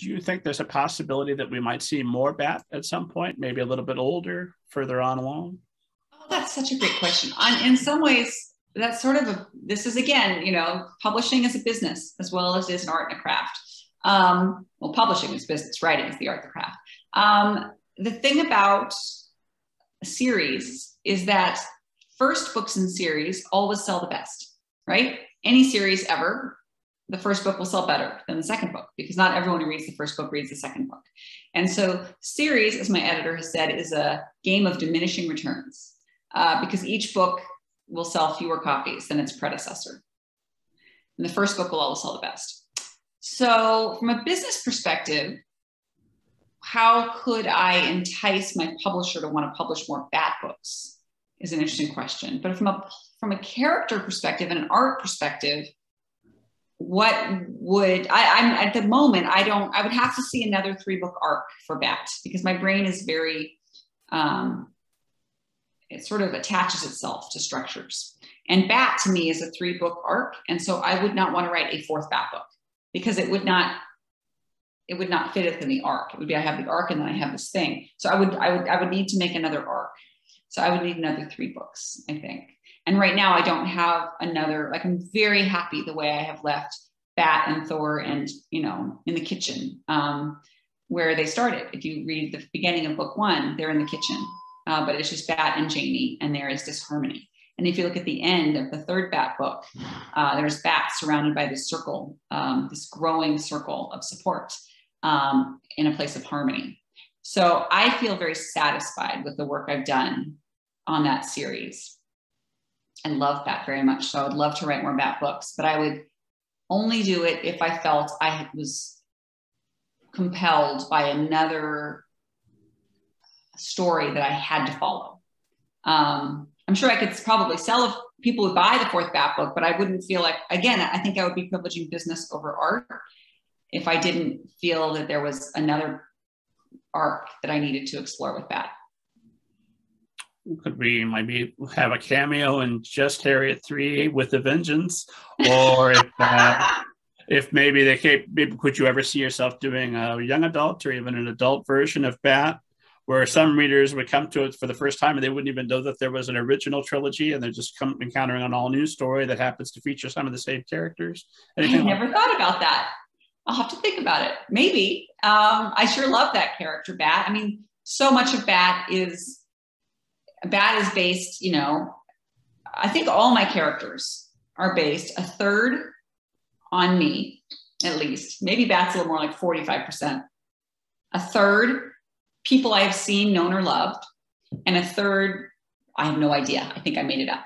do you think there's a possibility that we might see more Bat at some point, maybe a little bit older, further on along? Oh, that's such a great question. On, in some ways, that's sort of a, this is again, you know, publishing is a business as well as is an art and a craft. Um, well, publishing is business, writing is the art, the craft. Um, the thing about series is that first books in series always sell the best, right? Any series ever the first book will sell better than the second book because not everyone who reads the first book reads the second book. And so, series, as my editor has said, is a game of diminishing returns uh, because each book will sell fewer copies than its predecessor. And the first book will always sell the best. So, from a business perspective, how could I entice my publisher to want to publish more Bat books? Is an interesting question. But from a from a character perspective and an art perspective, what would I, I'm at the moment, I don't, I would have to see another three book arc for Bat because my brain is very, um, it sort of attaches itself to structures. And Bat to me is a three book arc. And so I would not want to write a fourth Bat book because it would not, it would not fit within the arc. It would be, I have the arc and then I have this thing. So I would, I would, I would need to make another arc. So I would need another three books, I think. And right now, I don't have another, like, I'm very happy the way I have left Bat and Thor and, you know, in the kitchen um, where they started. If you read the beginning of book one, they're in the kitchen, uh, but it's just Bat and Janie, and there is disharmony. And if you look at the end of the third Bat book, uh, there's Bat surrounded by this circle, um, this growing circle of support um, in a place of harmony. So I feel very satisfied with the work I've done on that series and love Bat very much. So I would love to write more Bat books, but I would only do it if I felt I was compelled by another story that I had to follow. Um, I'm sure I could probably sell if people would buy the fourth Bat book, but I wouldn't feel like, again, I think I would be privileging business over art if I didn't feel that there was another arc that I needed to explore with Bat could we maybe have a cameo in just Harriet three with a vengeance, or if uh, if maybe they could, maybe could you ever see yourself doing a young adult or even an adult version of Bat, where some readers would come to it for the first time and they wouldn't even know that there was an original trilogy, and they're just come, encountering an all new story that happens to feature some of the same characters. Anything I never like thought about that. I'll have to think about it. Maybe. Um, I sure love that character, Bat. I mean, so much of Bat is Bat is based, you know, I think all my characters are based a third on me, at least. Maybe Bat's a little more like 45%. A third people I have seen, known, or loved, and a third I have no idea. I think I made it up,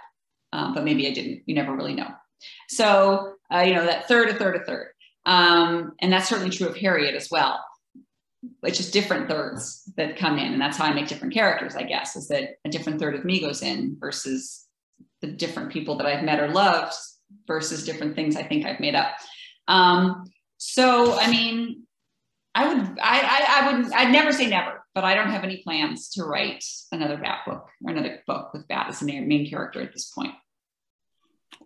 um, but maybe I didn't. You never really know. So, uh, you know, that third, a third, a third. Um, and that's certainly true of Harriet as well it's just different thirds that come in and that's how i make different characters i guess is that a different third of me goes in versus the different people that i've met or loved versus different things i think i've made up. Um, so i mean i would I, I i would i'd never say never but i don't have any plans to write another bat book or another book with bat as the main character at this point.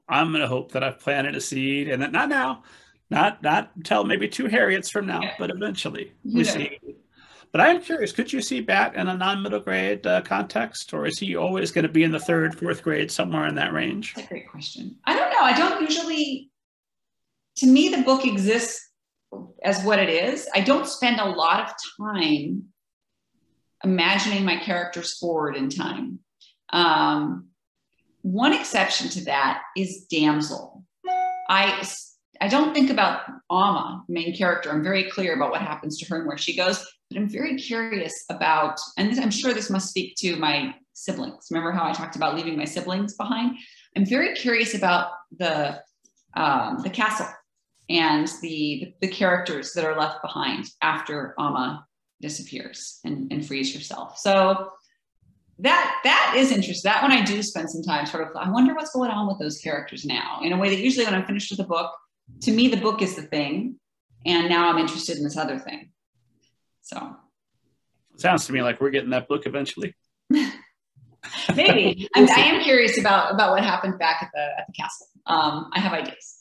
I'm going to hope that i've planted a seed and that not now not not until maybe two Harriets from now, yeah. but eventually we yeah. see. But I am curious, could you see Bat in a non-middle grade uh, context, or is he always going to be in the third, fourth grade, somewhere in that range? That's a great question. I don't know. I don't usually. To me, the book exists as what it is. I don't spend a lot of time imagining my characters forward in time. Um, one exception to that is Damsel. I I don't think about Ama, main character. I'm very clear about what happens to her and where she goes, but I'm very curious about, and I'm sure this must speak to my siblings. Remember how I talked about leaving my siblings behind? I'm very curious about the um, the castle and the the characters that are left behind after Ama disappears and, and frees herself. So that that is interesting. That one I do spend some time sort of. I wonder what's going on with those characters now. In a way that usually when I'm finished with a book, to me, the book is the thing. And now I'm interested in this other thing. So sounds to me like we're getting that book eventually. Maybe. I'm, I am curious about, about what happened back at the, at the castle. Um, I have ideas.